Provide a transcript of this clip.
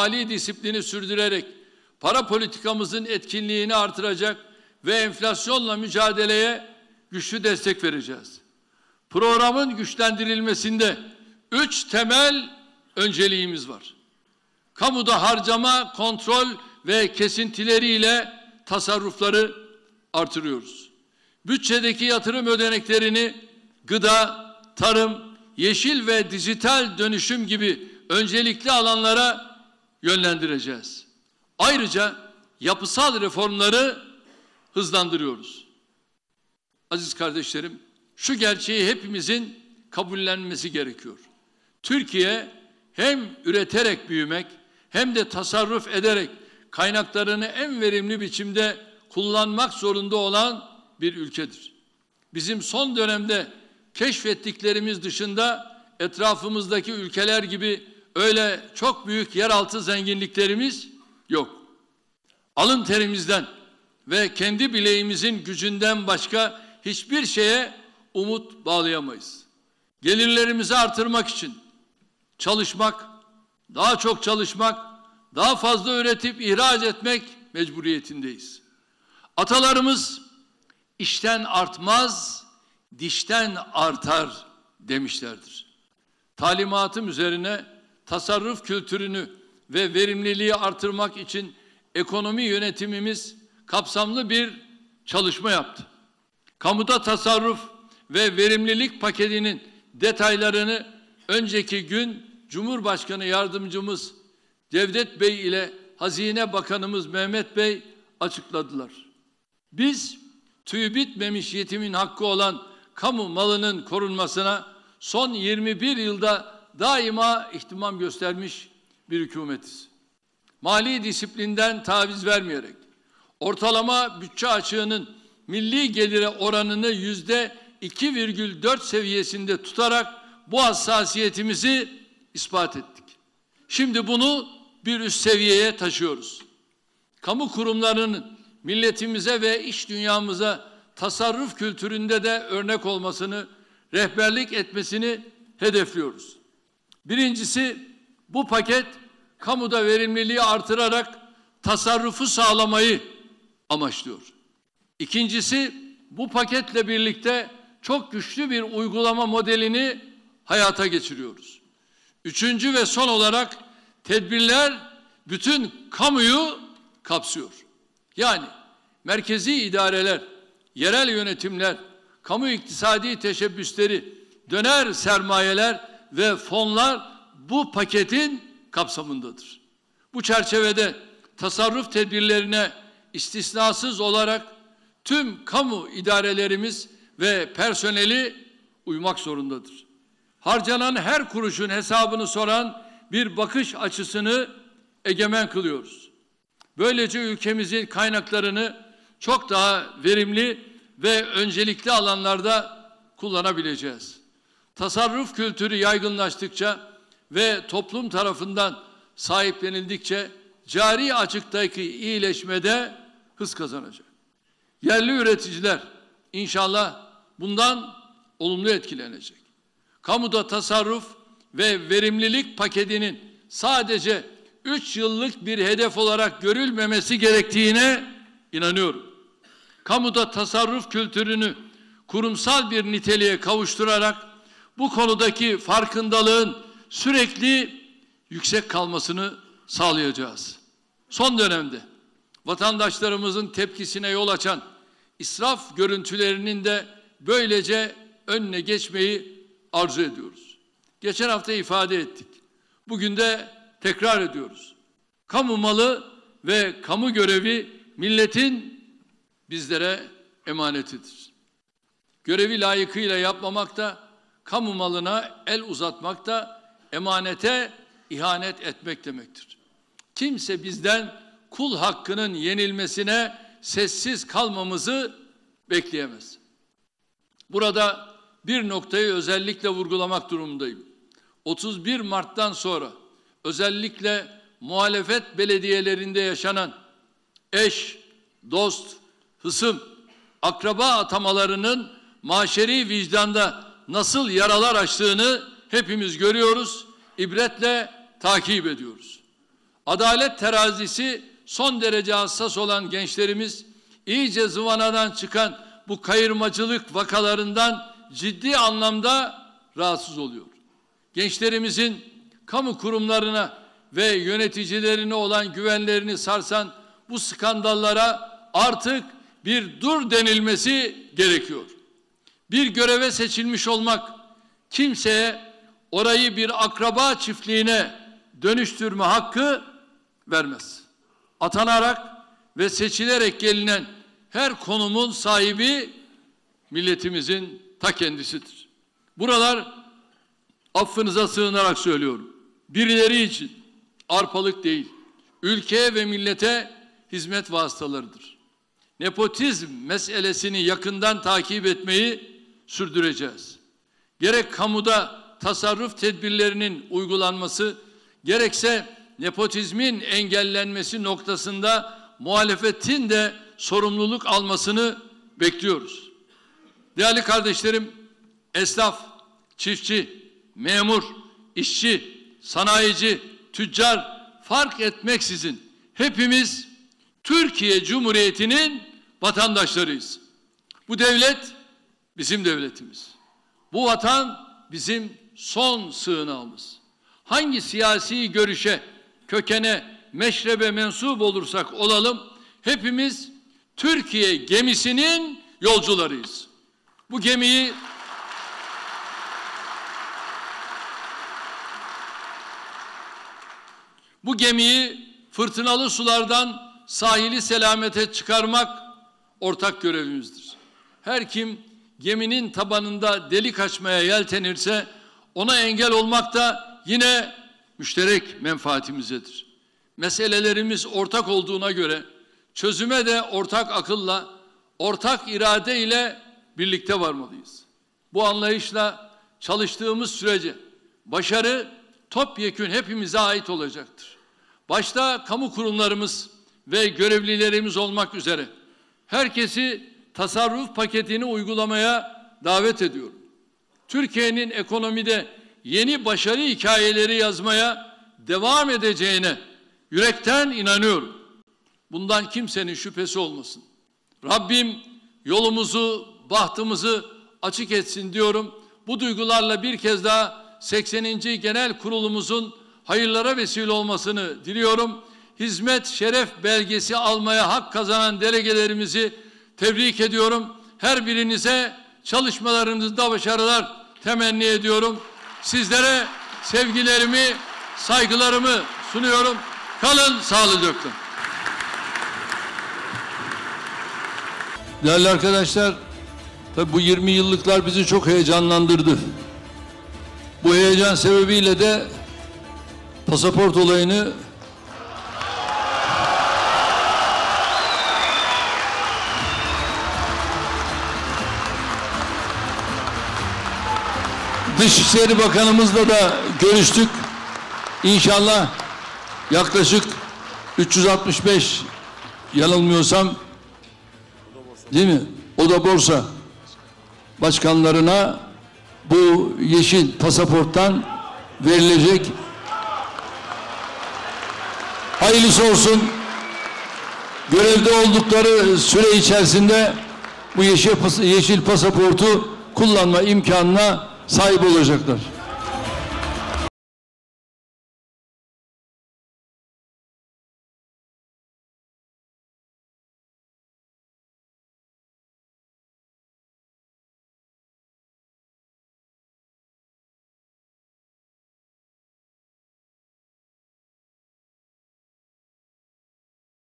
mali disiplini sürdürerek para politikamızın etkinliğini artıracak ve enflasyonla mücadeleye güçlü destek vereceğiz. Programın güçlendirilmesinde üç temel önceliğimiz var. Kamuda harcama, kontrol ve kesintileriyle tasarrufları artırıyoruz. Bütçedeki yatırım ödeneklerini gıda, tarım, yeşil ve dijital dönüşüm gibi öncelikli alanlara yönlendireceğiz. Ayrıca yapısal reformları hızlandırıyoruz. Aziz kardeşlerim, şu gerçeği hepimizin kabullenmesi gerekiyor. Türkiye hem üreterek büyümek hem de tasarruf ederek kaynaklarını en verimli biçimde kullanmak zorunda olan bir ülkedir. Bizim son dönemde keşfettiklerimiz dışında etrafımızdaki ülkeler gibi öyle çok büyük yeraltı zenginliklerimiz yok. Alın terimizden ve kendi bileğimizin gücünden başka hiçbir şeye umut bağlayamayız. Gelirlerimizi artırmak için çalışmak, daha çok çalışmak, daha fazla üretip ihraç etmek mecburiyetindeyiz. Atalarımız işten artmaz, dişten artar demişlerdir. Talimatım üzerine tasarruf kültürünü ve verimliliği artırmak için ekonomi yönetimimiz kapsamlı bir çalışma yaptı. Kamuda tasarruf ve verimlilik paketinin detaylarını önceki gün Cumhurbaşkanı yardımcımız Devlet Bey ile Hazine Bakanımız Mehmet Bey açıkladılar. Biz tüyü bitmemiş yetimin hakkı olan kamu malının korunmasına son 21 yılda daima ihtimam göstermiş bir hükümetiz. Mali disiplinden taviz vermeyerek ortalama bütçe açığının milli gelire oranını yüzde 2,4 seviyesinde tutarak bu hassasiyetimizi ispat ettik. Şimdi bunu bir üst seviyeye taşıyoruz. Kamu kurumlarının milletimize ve iş dünyamıza tasarruf kültüründe de örnek olmasını, rehberlik etmesini hedefliyoruz. Birincisi bu paket kamuda verimliliği artırarak tasarrufu sağlamayı amaçlıyor. İkincisi bu paketle birlikte çok güçlü bir uygulama modelini hayata geçiriyoruz. Üçüncü ve son olarak tedbirler bütün kamuyu kapsıyor. Yani merkezi idareler, yerel yönetimler, kamu iktisadi teşebbüsleri, döner sermayeler ve fonlar bu paketin kapsamındadır. Bu çerçevede tasarruf tedbirlerine istisnasız olarak tüm kamu idarelerimiz ve personeli uymak zorundadır. Harcanan her kuruşun hesabını soran bir bakış açısını egemen kılıyoruz. Böylece ülkemizin kaynaklarını çok daha verimli ve öncelikli alanlarda kullanabileceğiz. Tasarruf kültürü yaygınlaştıkça ve toplum tarafından sahiplenildikçe cari açıktaki iyileşmede hız kazanacak. Yerli üreticiler inşallah bundan olumlu etkilenecek. Kamuda tasarruf ve verimlilik paketinin sadece 3 yıllık bir hedef olarak görülmemesi gerektiğine inanıyorum. Kamuda tasarruf kültürünü kurumsal bir niteliğe kavuşturarak bu konudaki farkındalığın sürekli yüksek kalmasını sağlayacağız. Son dönemde vatandaşlarımızın tepkisine yol açan israf görüntülerinin de böylece önüne geçmeyi arzu ediyoruz. Geçen hafta ifade ettik. Bugün de tekrar ediyoruz. Kamu malı ve kamu görevi milletin bizlere emanetidir. Görevi layıkıyla yapmamak da kamu malına el uzatmak da emanete ihanet etmek demektir. Kimse bizden kul hakkının yenilmesine sessiz kalmamızı bekleyemez. Burada bir noktayı özellikle vurgulamak durumundayım. 31 Mart'tan sonra özellikle muhalefet belediyelerinde yaşanan eş, dost, hısım, akraba atamalarının maşeri vicdanda nasıl yaralar açtığını hepimiz görüyoruz, ibretle takip ediyoruz. Adalet terazisi son derece hassas olan gençlerimiz iyice zıvanadan çıkan bu kayırmacılık vakalarından ciddi anlamda rahatsız oluyor. Gençlerimizin kamu kurumlarına ve yöneticilerine olan güvenlerini sarsan bu skandallara artık bir dur denilmesi gerekiyor. Bir göreve seçilmiş olmak kimseye orayı bir akraba çiftliğine dönüştürme hakkı vermez. Atanarak ve seçilerek gelinen her konumun sahibi milletimizin ta kendisidir. Buralar affınıza sığınarak söylüyorum. Birileri için arpalık değil, ülkeye ve millete hizmet vasıtalarıdır. Nepotizm meselesini yakından takip etmeyi sürdüreceğiz. Gerek kamuda tasarruf tedbirlerinin uygulanması, gerekse nepotizmin engellenmesi noktasında muhalefetin de sorumluluk almasını bekliyoruz. Değerli kardeşlerim, esnaf, çiftçi, memur, işçi, sanayici, tüccar fark etmeksizin hepimiz Türkiye Cumhuriyeti'nin vatandaşlarıyız. Bu devlet bizim devletimiz. Bu vatan bizim son sığınağımız. Hangi siyasi görüşe, kökene, meşrebe mensup olursak olalım hepimiz Türkiye gemisinin yolcularıyız. Bu gemiyi Bu gemiyi fırtınalı sulardan sahili selamete çıkarmak ortak görevimizdir. Her kim geminin tabanında delik açmaya yeltenirse ona engel olmak da yine müşterek menfaatimizedir. Meselelerimiz ortak olduğuna göre çözüme de ortak akılla, ortak irade ile birlikte varmalıyız. Bu anlayışla çalıştığımız sürece başarı topyekün hepimize ait olacaktır. Başta kamu kurumlarımız ve görevlilerimiz olmak üzere herkesi tasarruf paketini uygulamaya davet ediyorum. Türkiye'nin ekonomide yeni başarı hikayeleri yazmaya devam edeceğine yürekten inanıyorum. Bundan kimsenin şüphesi olmasın. Rabbim yolumuzu, bahtımızı açık etsin diyorum. Bu duygularla bir kez daha 80. Genel Kurulumuzun hayırlara vesile olmasını diliyorum. Hizmet şeref belgesi almaya hak kazanan delegelerimizi tebrik ediyorum. Her birinize çalışmalarınızda başarılar temenni ediyorum. Sizlere sevgilerimi, saygılarımı sunuyorum. Kalın sağlıcakla. Değerli arkadaşlar, tabi bu 20 yıllıklar bizi çok heyecanlandırdı. Bu heyecan sebebiyle de pasaport olayını Dışişleri Bakanımızla da görüştük. İnşallah yaklaşık 365 yanılmıyorsam değil mi? O da borsa başkanlarına bu yeşil pasaporttan verilecek. Hayırlısı olsun. Görevde oldukları süre içerisinde bu yeşil, pas yeşil pasaportu kullanma imkanına sahip olacaklar.